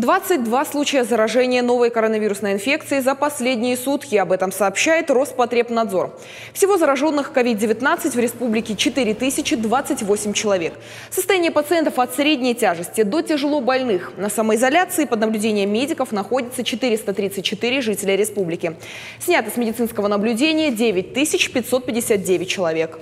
22 случая заражения новой коронавирусной инфекцией за последние сутки. Об этом сообщает Роспотребнадзор. Всего зараженных COVID-19 в республике 4028 человек. Состояние пациентов от средней тяжести до тяжело больных. На самоизоляции под наблюдением медиков находится 434 жителя республики. Снято с медицинского наблюдения 9559 человек.